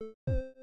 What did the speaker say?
you